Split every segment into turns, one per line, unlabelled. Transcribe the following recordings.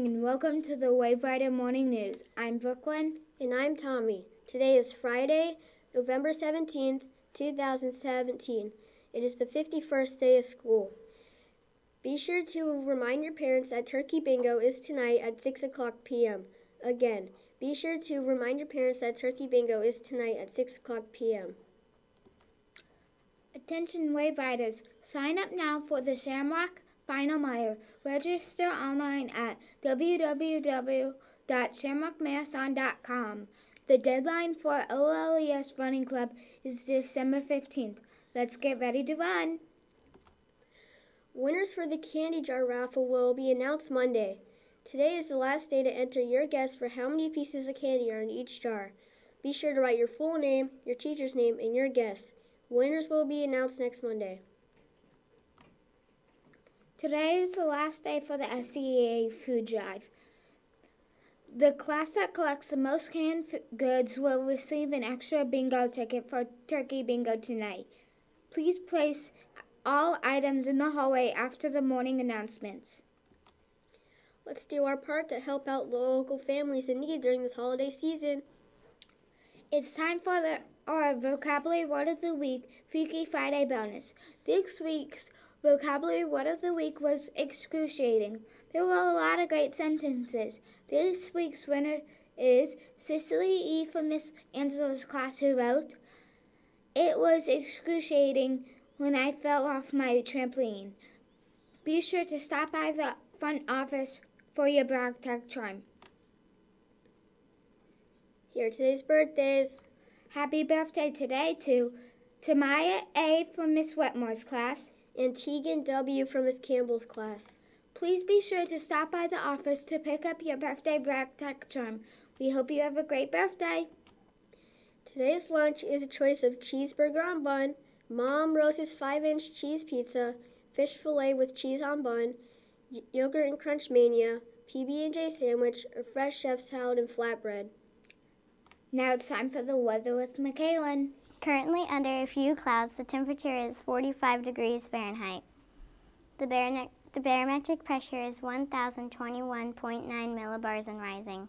morning and welcome to the Waverider Morning News. I'm Brooklyn.
And I'm Tommy. Today is Friday, November 17th, 2017. It is the 51st day of school. Be sure to remind your parents that Turkey Bingo is tonight at 6 o'clock p.m. Again, be sure to remind your parents that Turkey Bingo is tonight at 6 o'clock p.m.
Attention Waveriders, sign up now for the Shamrock Final Mile. Register online at www.shamrockmarathon.com. The deadline for OLES Running Club is December 15th. Let's get ready to run.
Winners for the candy jar raffle will be announced Monday. Today is the last day to enter your guess for how many pieces of candy are in each jar. Be sure to write your full name, your teacher's name, and your guess. Winners will be announced next Monday.
Today is the last day for the SCEA food drive. The class that collects the most canned goods will receive an extra bingo ticket for Turkey Bingo tonight. Please place all items in the hallway after the morning announcements.
Let's do our part to help out local families in need during this holiday season.
It's time for the, our vocabulary word of the week, Freaky Friday bonus. This week's vocabulary word of the week was excruciating. There were a lot of great sentences. This week's winner is Cicely E. from Miss Angela's class who wrote, It was excruciating when I fell off my trampoline. Be sure to stop by the front office for your brag tag charm.
Here are today's birthdays.
Happy birthday today to Tamaya A. from Miss Wetmore's class
and Tegan W. from Miss Campbell's class.
Please be sure to stop by the office to pick up your birthday tag charm. We hope you have a great birthday.
Today's lunch is a choice of cheeseburger on bun, Mom Rose's 5-inch cheese pizza, fish fillet with cheese on bun, yogurt and crunch mania, PB&J sandwich, a fresh chef salad, and flatbread.
Now it's time for the weather with Michaelin.
Currently under a few clouds, the temperature is 45 degrees Fahrenheit. The, barometric, the barometric pressure is 1,021.9 millibars and rising.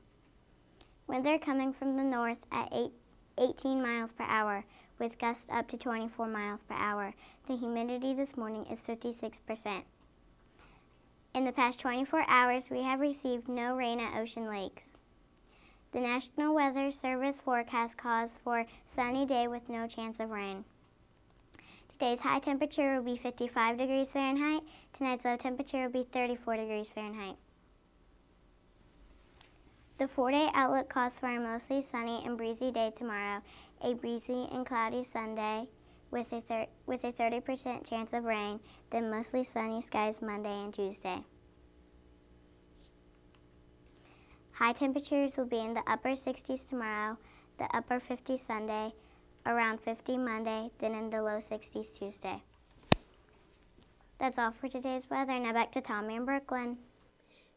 Winds are coming from the north at eight, 18 miles per hour, with gusts up to 24 miles per hour. The humidity this morning is 56%. In the past 24 hours, we have received no rain at Ocean Lakes. The National Weather Service forecast calls for sunny day with no chance of rain. Today's high temperature will be 55 degrees Fahrenheit. Tonight's low temperature will be 34 degrees Fahrenheit. The four-day outlook calls for a mostly sunny and breezy day tomorrow, a breezy and cloudy Sunday with a, with a 30% chance of rain, then mostly sunny skies Monday and Tuesday. High temperatures will be in the upper 60s tomorrow, the upper 50s Sunday, around 50 Monday, then in the low 60s Tuesday. That's all for today's weather. Now back to Tommy in Brooklyn.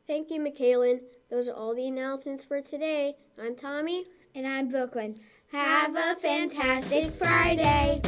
Thank you, Michaelin. Those are all the announcements for today. I'm Tommy.
And I'm Brooklyn. Have a fantastic Friday.